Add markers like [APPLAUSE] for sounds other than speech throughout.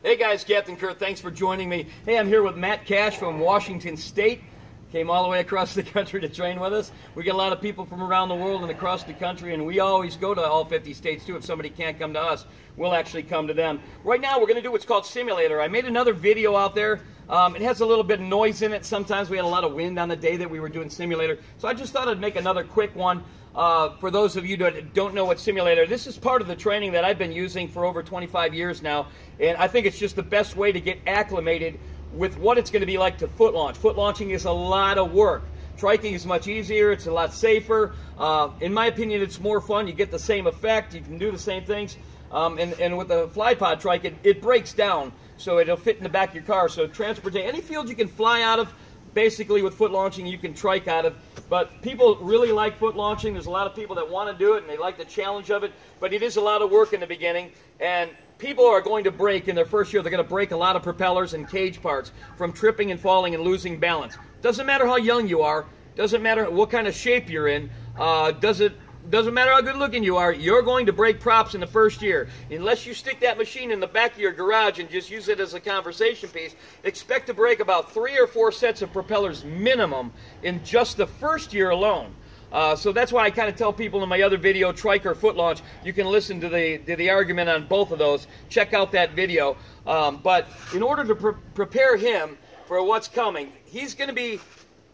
Hey guys, Captain Kurt, thanks for joining me. Hey, I'm here with Matt Cash from Washington State. Came all the way across the [LAUGHS] country to train with us. We get a lot of people from around the world and across the country, and we always go to all 50 states too. If somebody can't come to us, we'll actually come to them. Right now, we're going to do what's called simulator. I made another video out there. Um, it has a little bit of noise in it. Sometimes we had a lot of wind on the day that we were doing simulator. So I just thought I'd make another quick one. Uh, for those of you that don't know what simulator, this is part of the training that I've been using for over 25 years now, and I think it's just the best way to get acclimated with what it's going to be like to foot launch. Foot launching is a lot of work. Triking is much easier. It's a lot safer. Uh, in my opinion, it's more fun. You get the same effect. You can do the same things. Um, and, and with the fly pod trike, it, it breaks down, so it'll fit in the back of your car. So transportation, any field you can fly out of, basically with foot launching you can trike out of but people really like foot launching. There's a lot of people that want to do it and they like the challenge of it but it is a lot of work in the beginning and people are going to break in their first year. They're going to break a lot of propellers and cage parts from tripping and falling and losing balance. Doesn't matter how young you are doesn't matter what kind of shape you're in uh, doesn't doesn't matter how good looking you are, you're going to break props in the first year. Unless you stick that machine in the back of your garage and just use it as a conversation piece, expect to break about three or four sets of propellers minimum in just the first year alone. Uh, so that's why I kind of tell people in my other video, trike or foot launch, you can listen to the, to the argument on both of those. Check out that video. Um, but in order to pre prepare him for what's coming, he's going to be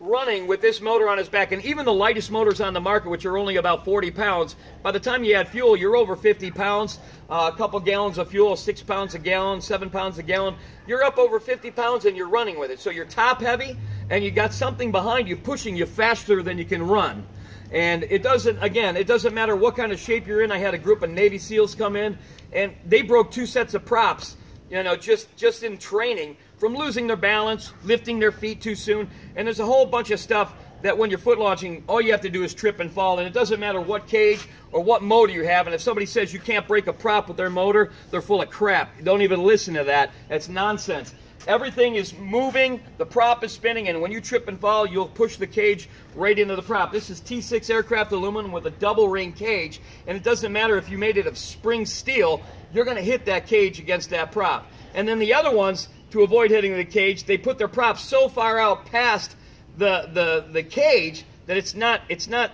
running with this motor on his back, and even the lightest motors on the market, which are only about 40 pounds, by the time you add fuel, you're over 50 pounds. Uh, a couple gallons of fuel, six pounds a gallon, seven pounds a gallon. You're up over 50 pounds and you're running with it. So you're top heavy, and you got something behind you pushing you faster than you can run. And it doesn't, again, it doesn't matter what kind of shape you're in. I had a group of Navy SEALs come in, and they broke two sets of props, you know, just, just in training from losing their balance, lifting their feet too soon, and there's a whole bunch of stuff that when you're foot launching, all you have to do is trip and fall, and it doesn't matter what cage or what motor you have, and if somebody says you can't break a prop with their motor, they're full of crap. Don't even listen to that. That's nonsense. Everything is moving, the prop is spinning, and when you trip and fall, you'll push the cage right into the prop. This is T6 aircraft aluminum with a double ring cage, and it doesn't matter if you made it of spring steel, you're going to hit that cage against that prop. And then the other ones, to avoid hitting the cage, they put their props so far out past the the the cage that it's not it's not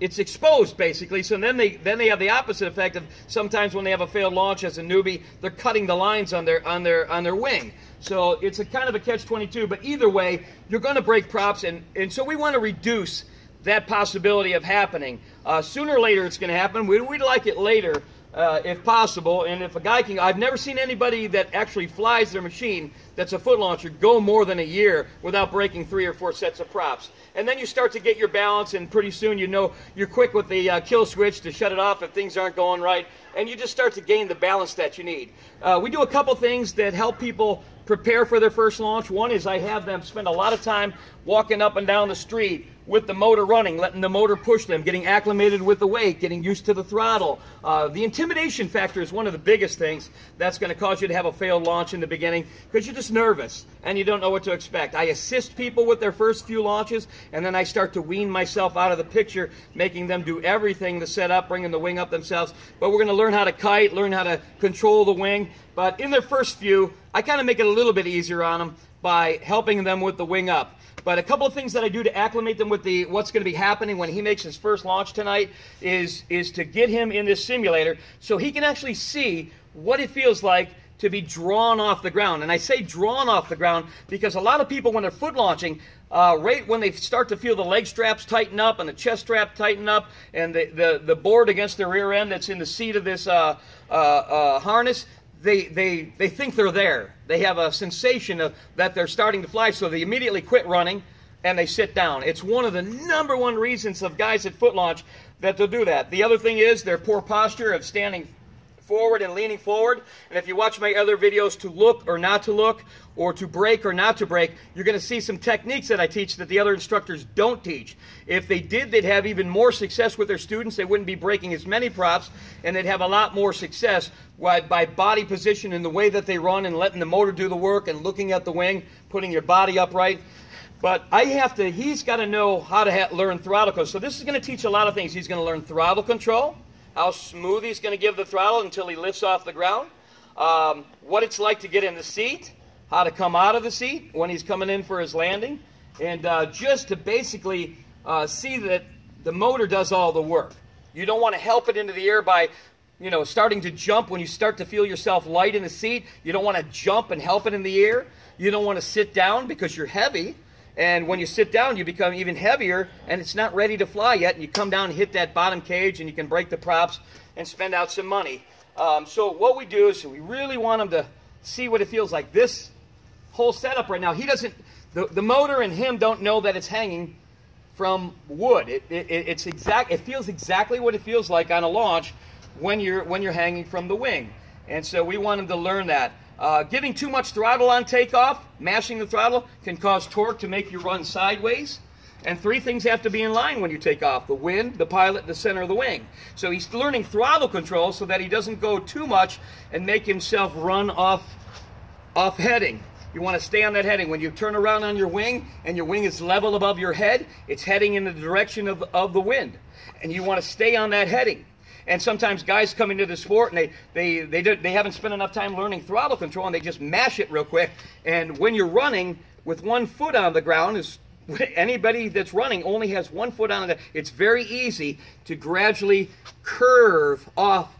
it's exposed basically. So then they then they have the opposite effect of sometimes when they have a failed launch as a newbie, they're cutting the lines on their on their on their wing. So it's a kind of a catch-22. But either way, you're going to break props, and and so we want to reduce that possibility of happening. Uh, sooner or later, it's going to happen. We, would like it later, uh, if possible. And if a guy can, I've never seen anybody that actually flies their machine that's a foot launcher go more than a year without breaking three or four sets of props. And then you start to get your balance, and pretty soon you know you're quick with the uh, kill switch to shut it off if things aren't going right, and you just start to gain the balance that you need. Uh, we do a couple things that help people prepare for their first launch. One is I have them spend a lot of time walking up and down the street with the motor running, letting the motor push them, getting acclimated with the weight, getting used to the throttle. Uh, the intimidation factor is one of the biggest things that's going to cause you to have a failed launch in the beginning because you're just nervous and you don't know what to expect. I assist people with their first few launches and then I start to wean myself out of the picture, making them do everything to set up, bringing the wing up themselves. But we're going to learn how to kite, learn how to control the wing. But in their first few, I kind of make it a little bit easier on them by helping them with the wing up. But a couple of things that I do to acclimate them with the what's going to be happening when he makes his first launch tonight is is to get him in this simulator so he can actually see what it feels like to be drawn off the ground. And I say drawn off the ground because a lot of people, when they're foot launching, uh, right when they start to feel the leg straps tighten up and the chest strap tighten up and the, the, the board against the rear end that's in the seat of this uh, uh, uh harness, they, they, they think they're there. They have a sensation of, that they're starting to fly, so they immediately quit running and they sit down. It's one of the number one reasons of guys at foot launch that they'll do that. The other thing is their poor posture of standing forward and leaning forward. And if you watch my other videos to look or not to look, or to break or not to break, you're going to see some techniques that I teach that the other instructors don't teach. If they did, they'd have even more success with their students. They wouldn't be breaking as many props, and they'd have a lot more success by body position and the way that they run and letting the motor do the work and looking at the wing, putting your body upright. But I have to, he's got to know how to learn throttle control. So this is going to teach a lot of things. He's going to learn throttle control how smooth he's going to give the throttle until he lifts off the ground. um, what it's like to get in the seat, how to come out of the seat when he's coming in for his landing, and uh, just to basically uh, see that the motor does all the work. You don't want to help it into the air by you know, starting to jump when you start to feel yourself light in the seat. You don't want to jump and help it in the air. You don't want to sit down because you're heavy. And when you sit down, you become even heavier and it's not ready to fly yet. And you come down and hit that bottom cage and you can break the props and spend out some money. Um, so what we do is we really want him to see what it feels like. This whole setup right now, he doesn't, the, the motor and him don't know that it's hanging from wood. It, it, it's exact, it feels exactly what it feels like on a launch when you're, when you're hanging from the wing. And so we want him to learn that. Uh, giving too much throttle on takeoff, mashing the throttle, can cause torque to make you run sideways. And three things have to be in line when you take off. The wind, the pilot, the center of the wing. So he's learning throttle control so that he doesn't go too much and make himself run off, off heading. You want to stay on that heading. When you turn around on your wing and your wing is level above your head, it's heading in the direction of, of the wind. And you want to stay on that heading. And sometimes guys come into the sport and they they they they haven't spent enough time learning throttle control and they just mash it real quick. And when you're running with one foot on the ground is [LAUGHS] anybody that's running only has one foot on it. It's very easy to gradually curve off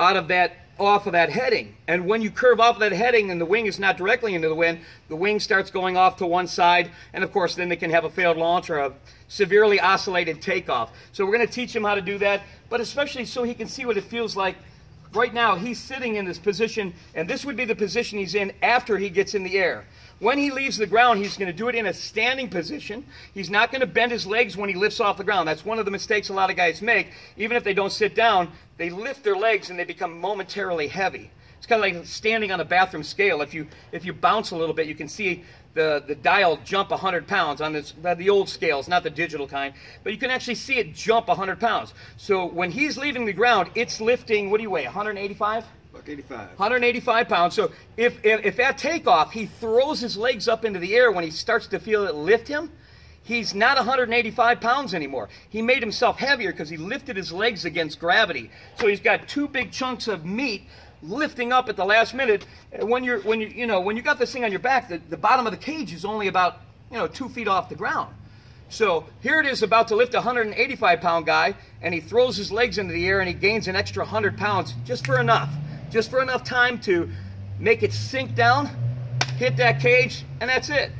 out of that off of that heading. And when you curve off of that heading and the wing is not directly into the wind, the wing starts going off to one side. And of course, then they can have a failed launch or a severely oscillated takeoff. So we're going to teach him how to do that, but especially so he can see what it feels like. Right now, he's sitting in this position, and this would be the position he's in after he gets in the air. When he leaves the ground, he's going to do it in a standing position. He's not going to bend his legs when he lifts off the ground. That's one of the mistakes a lot of guys make. Even if they don't sit down, they lift their legs and they become momentarily heavy. It's kind of like standing on a bathroom scale. If you if you bounce a little bit, you can see the, the dial jump 100 pounds on this, the old scales, not the digital kind, but you can actually see it jump 100 pounds. So when he's leaving the ground, it's lifting, what do you weigh, 185? 185. 185 pounds. So if, if, if at takeoff he throws his legs up into the air when he starts to feel it lift him, he's not 185 pounds anymore. He made himself heavier because he lifted his legs against gravity. So he's got two big chunks of meat lifting up at the last minute. Uh, when you're when you you know when you got this thing on your back, the, the bottom of the cage is only about you know two feet off the ground. So here it is about to lift a 185 pound guy, and he throws his legs into the air and he gains an extra 100 pounds just for enough just for enough time to make it sink down, hit that cage, and that's it.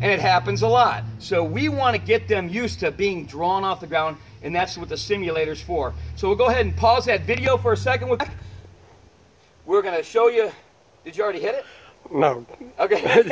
And it happens a lot. So we want to get them used to being drawn off the ground, and that's what the simulator's for. So we'll go ahead and pause that video for a second. We're going to show you. Did you already hit it? No. Okay.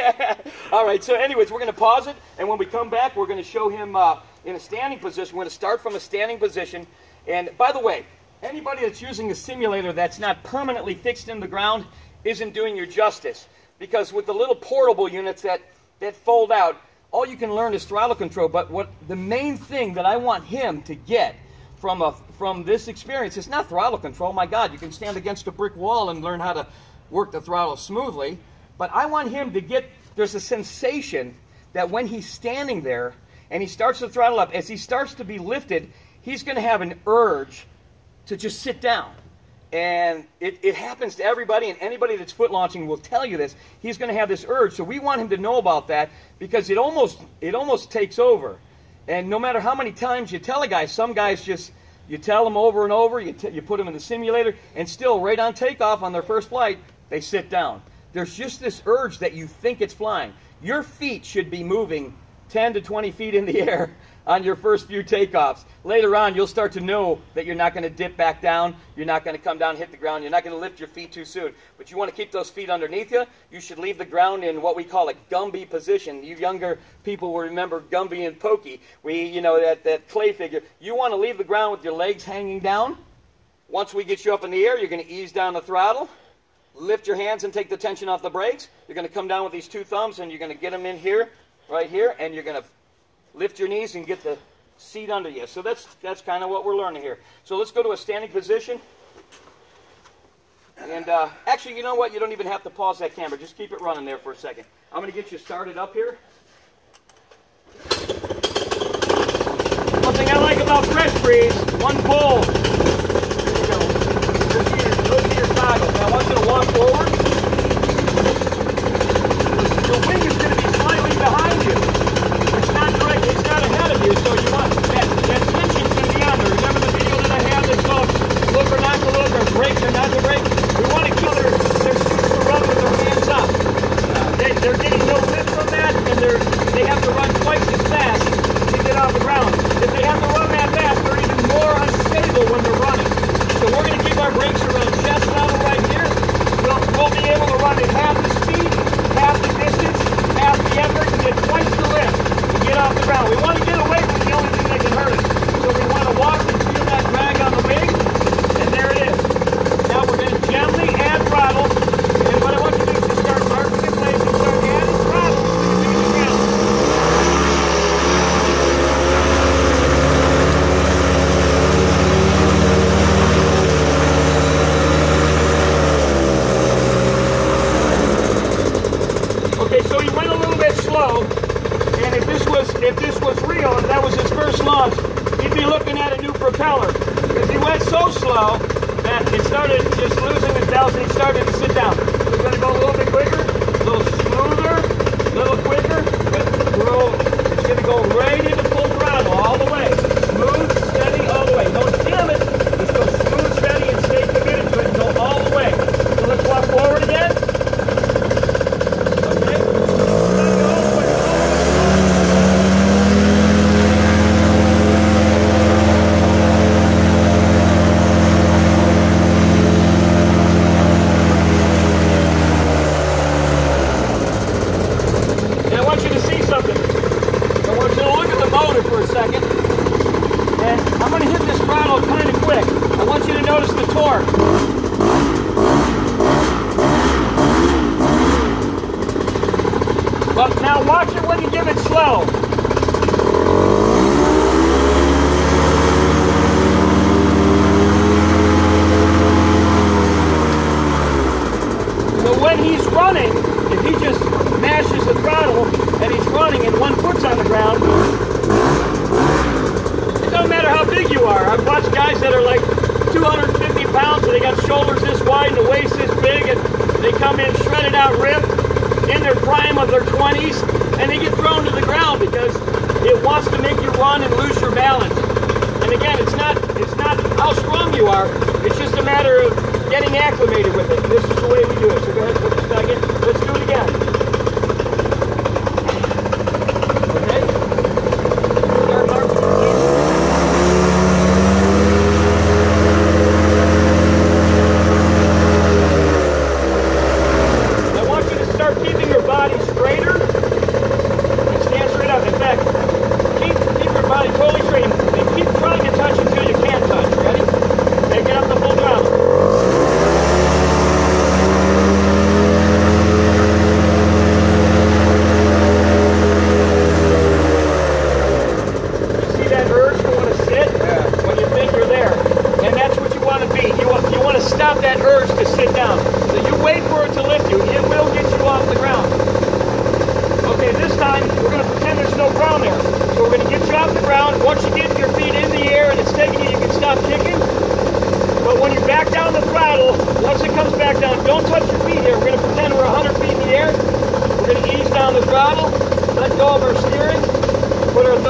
[LAUGHS] All right. So, anyways, we're going to pause it, and when we come back, we're going to show him uh, in a standing position. We're going to start from a standing position. And by the way, Anybody that's using a simulator that's not permanently fixed in the ground isn't doing you justice. Because with the little portable units that, that fold out, all you can learn is throttle control. But what the main thing that I want him to get from, a, from this experience It's not throttle control. My God, you can stand against a brick wall and learn how to work the throttle smoothly. But I want him to get, there's a sensation that when he's standing there and he starts to throttle up, as he starts to be lifted, he's going to have an urge to just sit down. And it, it happens to everybody, and anybody that's foot launching will tell you this. He's going to have this urge, so we want him to know about that because it almost it almost takes over. And no matter how many times you tell a guy, some guys just you tell them over and over. You you put them in the simulator, and still right on takeoff on their first flight, they sit down. There's just this urge that you think it's flying. Your feet should be moving 10 to 20 feet in the [LAUGHS] air on your first few takeoffs. Later on, you'll start to know that you're not going to dip back down. You're not going to come down hit the ground. You're not going to lift your feet too soon. But you want to keep those feet underneath you. You should leave the ground in what we call a Gumby position. You younger people will remember Gumby and Pokey. We, you know, that, that clay figure. You want to leave the ground with your legs hanging down. Once we get you up in the air, you're going to ease down the throttle. Lift your hands and take the tension off the brakes. You're going to come down with these two thumbs and you're going to get them in here, right here, and you're going to lift your knees and get the seat under you. So that's, that's kind of what we're learning here. So let's go to a standing position. And uh, actually, you know what? You don't even have to pause that camera. Just keep it running there for a second. I'm going to get you started up here. One thing I like about fresh breeze, one pull. Here we go. Look at your toggle. Now I want you to walk forward. Now watch it when you give it slow.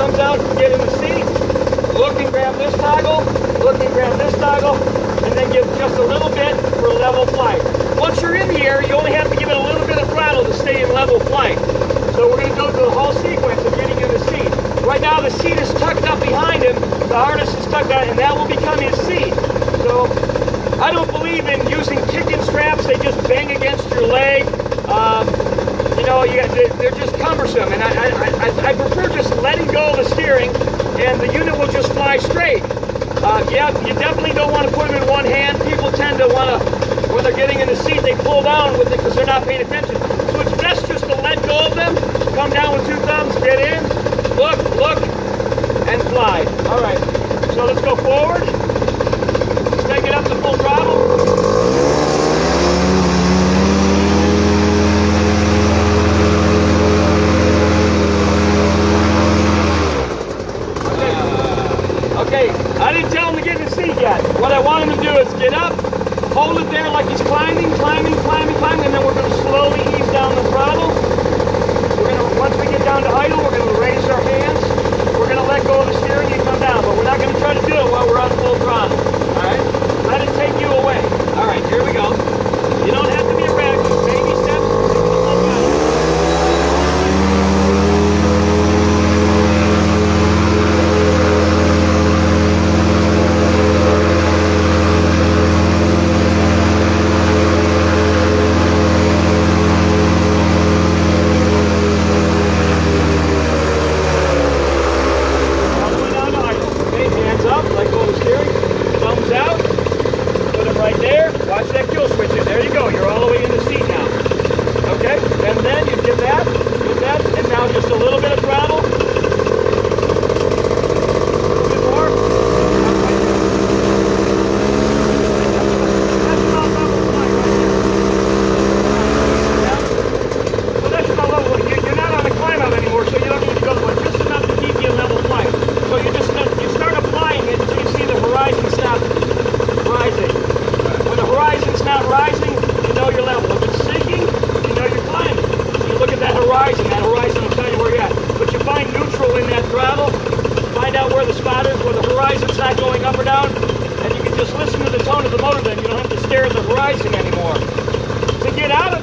comes out get in the seat, look and grab this toggle, look and grab this toggle, and then give just a little bit for level flight. Once you're in the air, you only have to give it a little bit of throttle to stay in level flight. So we're going to go through the whole sequence of getting in the seat. Right now the seat is tucked up behind him, the harness is tucked out, and that will become his seat. So I don't believe in using kicking straps, they just bang against your leg know, you, they're just cumbersome, and I, I, I, prefer just letting go of the steering, and the unit will just fly straight. Uh, yeah, you definitely don't want to put them in one hand. People tend to want to, when they're getting in the seat, they pull down with it because they're not paying attention. So it's best just to let go of them, come down with two thumbs, get in, look, look, and fly. All right, so let's go forward.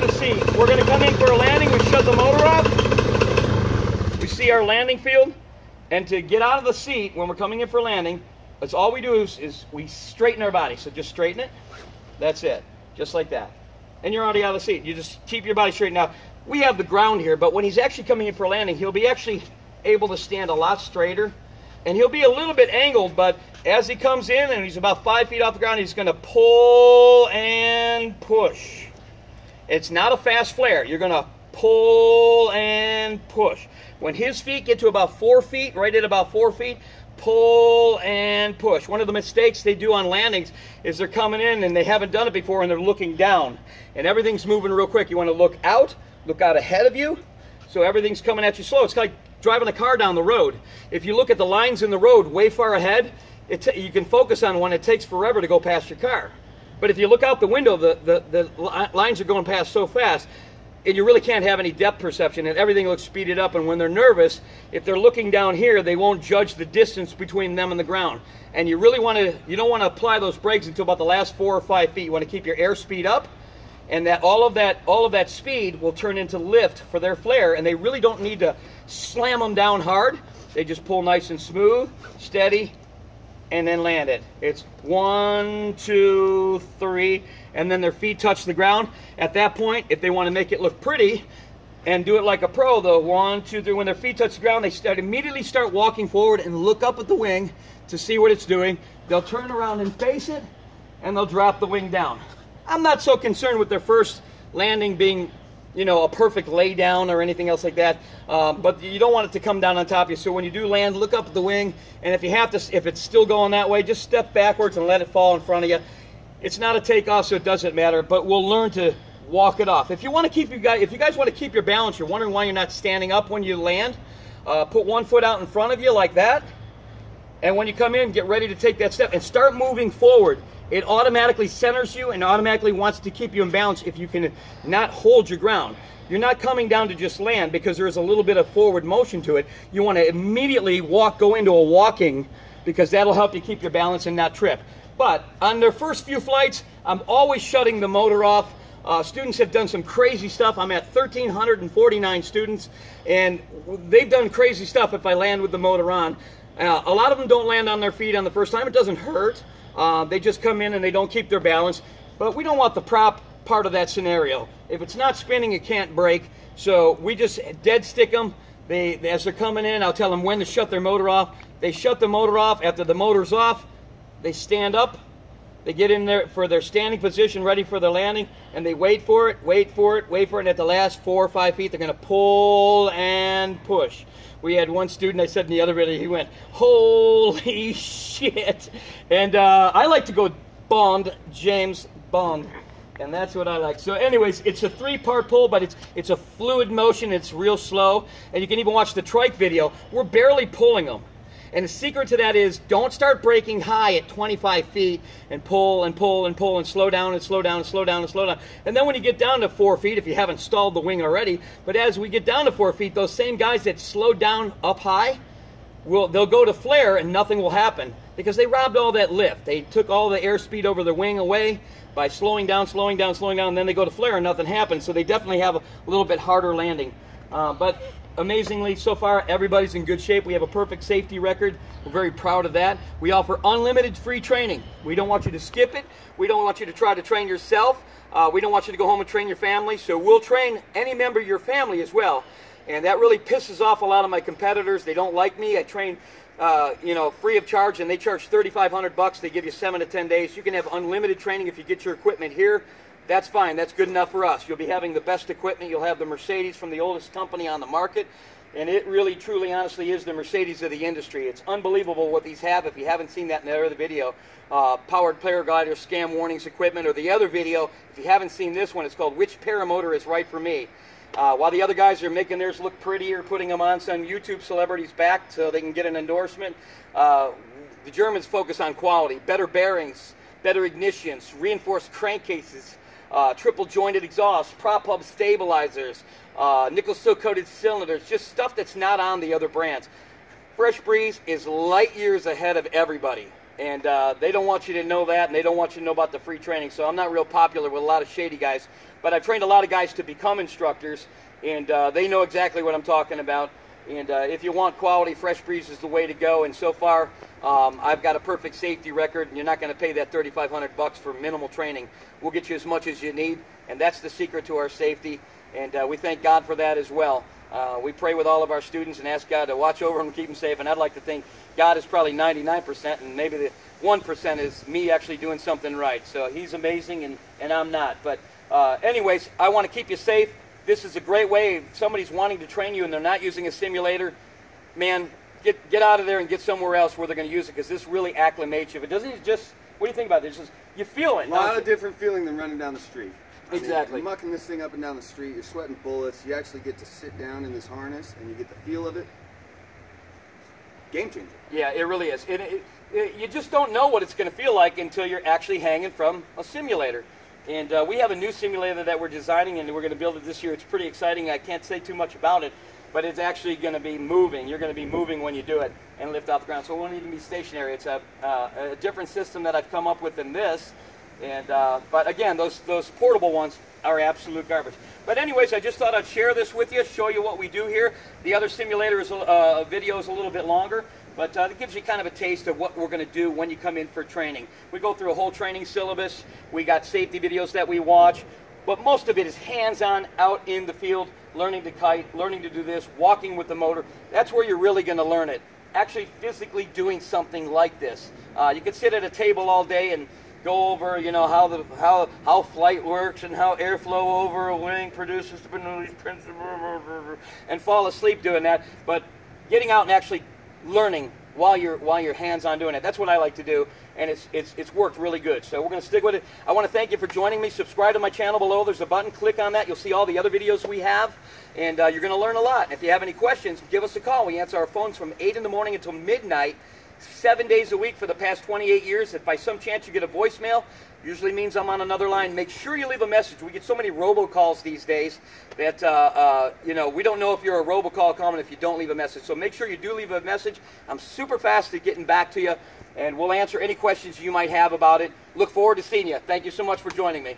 The seat. We're going to come in for a landing. We shut the motor off. We see our landing field. And to get out of the seat when we're coming in for landing, that's all we do is, is we straighten our body. So just straighten it. That's it. Just like that. And you're already out of the seat. You just keep your body straight. Now, we have the ground here, but when he's actually coming in for landing, he'll be actually able to stand a lot straighter. And he'll be a little bit angled, but as he comes in and he's about five feet off the ground, he's going to pull and push. It's not a fast flare. You're going to pull and push. When his feet get to about four feet, right at about four feet, pull and push. One of the mistakes they do on landings is they're coming in and they haven't done it before and they're looking down. And everything's moving real quick. You want to look out, look out ahead of you, so everything's coming at you slow. It's like driving a car down the road. If you look at the lines in the road way far ahead, you can focus on one. It takes forever to go past your car. But if you look out the window, the, the, the lines are going past so fast, and you really can't have any depth perception, and everything looks speeded up. And when they're nervous, if they're looking down here, they won't judge the distance between them and the ground. And you really want to, you don't want to apply those brakes until about the last four or five feet. You want to keep your airspeed up, and that all of that, all of that speed will turn into lift for their flare. And they really don't need to slam them down hard. They just pull nice and smooth, steady, and then land it. It's one, two, three, and then their feet touch the ground. At that point, if they want to make it look pretty and do it like a pro, though, one, two, three, when their feet touch the ground, they start immediately start walking forward and look up at the wing to see what it's doing. They'll turn around and face it, and they'll drop the wing down. I'm not so concerned with their first landing being you know, a perfect lay down or anything else like that. Um, but you don't want it to come down on top of you. So when you do land, look up at the wing, and if you have to, if it's still going that way, just step backwards and let it fall in front of you. It's not a takeoff, so it doesn't matter. But we'll learn to walk it off. If you want to keep you guys, if you guys want to keep your balance, you're wondering why you're not standing up when you land. Uh, put one foot out in front of you like that, and when you come in, get ready to take that step and start moving forward it automatically centers you and automatically wants to keep you in balance if you can not hold your ground. You're not coming down to just land because there's a little bit of forward motion to it. You want to immediately walk, go into a walking because that'll help you keep your balance and not trip. But on their first few flights, I'm always shutting the motor off. Uh, students have done some crazy stuff. I'm at 1,349 students, and they've done crazy stuff if I land with the motor on. Uh, a lot of them don't land on their feet on the first time. It doesn't hurt. Uh, they just come in and they don't keep their balance. But we don't want the prop part of that scenario. If it's not spinning, it can't break. So we just dead stick them. They, as they're coming in, I'll tell them when to shut their motor off. They shut the motor off. After the motor's off, they stand up. They get in there for their standing position, ready for their landing, and they wait for it, wait for it, wait for it. And at the last four or five feet, they're going to pull and push. We had one student, I said in the other video, he went, holy [LAUGHS] shit. And uh, I like to go Bond, James Bond. And that's what I like. So anyways, it's a three-part pull, but it's it's a fluid motion. It's real slow. And you can even watch the trike video. We're barely pulling them. And the secret to that is don't start braking high at 25 feet and pull and pull and pull and slow down and slow down and slow down and slow down. And then when you get down to four feet, if you haven't stalled the wing already, but as we get down to four feet, those same guys that slowed down up high, will they'll go to flare and nothing will happen because they robbed all that lift. They took all the airspeed over the wing away by slowing down, slowing down, slowing down, and then they go to flare and nothing happens. So they definitely have a little bit harder landing. Uh, but amazingly, so far, everybody's in good shape. We have a perfect safety record. We're very proud of that. We offer unlimited free training. We don't want you to skip it. We don't want you to try to train yourself. Uh, we don't want you to go home and train your family. So we'll train any member of your family as well. And that really pisses off a lot of my competitors. They don't like me. I train, uh, you know, free of charge, and they charge 3,500 bucks. They give you seven to 10 days. You can have unlimited training if you get your equipment here. That's fine. That's good enough for us. You'll be having the best equipment. You'll have the Mercedes from the oldest company on the market. And it really, truly, honestly is the Mercedes of the industry. It's unbelievable what these have. If you haven't seen that in the other video, uh, powered paraglider, scam warnings equipment, or the other video, if you haven't seen this one, it's called Which Paramotor is Right for Me. Uh, while the other guys are making theirs look prettier, putting them on some YouTube celebrities' back so they can get an endorsement, uh, the Germans focus on quality, better bearings, better ignitions, reinforced crankcases, uh, triple jointed exhaust, prop hub stabilizers, uh, Nikasil coated cylinders, just stuff that's not on the other brands. Fresh Breeze is light years ahead of everybody. and uh, they don't want you to know that, and they don't want you to know about the free training. So I'm not real popular with a lot of shady guys, but I've trained a lot of guys to become instructors, and uh, they know exactly what I'm talking about. And uh, if you want quality, Fresh Breeze is the way to go. And so far, um, I've got a perfect safety record, and you're not going to pay that 3,500 bucks for minimal training. We'll get you as much as you need, and that's the secret to our safety. And uh, we thank God for that as well. Uh, we pray with all of our students and ask God to watch over them and keep them safe. And I'd like to think God is probably 99%, and maybe the 1% is me actually doing something right. So He's amazing, and, and I'm not. But, uh, anyways, I want to keep you safe this is a great way. If somebody's wanting to train you and they're not using a simulator, man, get get out of there and get somewhere else where they're going to use it because this really acclimates you. If it doesn't just, what do you think about this? Just, you feel it. A lot of different feeling than running down the street. I exactly. Mean, mucking this thing up and down the street, you're sweating bullets. You actually get to sit down in this harness and you get the feel of it. Game changer. Yeah, it really is. It, it, it, you just don't know what it's going to feel like until you're actually hanging from a simulator. And uh, we have a new simulator that we're designing and we're going to build it this year. It's pretty exciting. I can't say too much about it, but it's actually going to be moving. You're going to be moving when you do it and lift off the ground. So it won't even be stationary. It's a, uh, a different system that I've come up with than this. And uh, But again, those, those portable ones are absolute garbage. But anyways, I just thought I'd share this with you, show you what we do here. The other simulator is, uh, video is a little bit longer. But uh, it gives you kind of a taste of what we're going to do when you come in for training. We go through a whole training syllabus. We got safety videos that we watch. But most of it is hands-on, out in the field, learning to kite, learning to do this, walking with the motor. That's where you're really going to learn it. Actually physically doing something like this. Uh, you can sit at a table all day and go over, you know, how the how how flight works and how airflow over a wing produces the Bernoulli's principle, and fall asleep doing that. But getting out and actually learning while you're while you're hands-on doing it. That's what I like to do, and it's it's it's worked really good. So we're going to stick with it. I want to thank you for joining me. Subscribe to my channel below. There's a button. Click on that. You'll see all the other videos we have, and uh, you're going to learn a lot. If you have any questions, give us a call. We answer our phones from 8 in the morning until midnight, seven days a week for the past 28 years. If by some chance you get a voicemail, usually means I'm on another line. Make sure you leave a message. We get so many robocalls these days that, uh, uh, you know, we don't know if you're a robocall calling if you don't leave a message. So make sure you do leave a message. I'm super fast at getting back to you, and we'll answer any questions you might have about it. Look forward to seeing you. Thank you so much for joining me.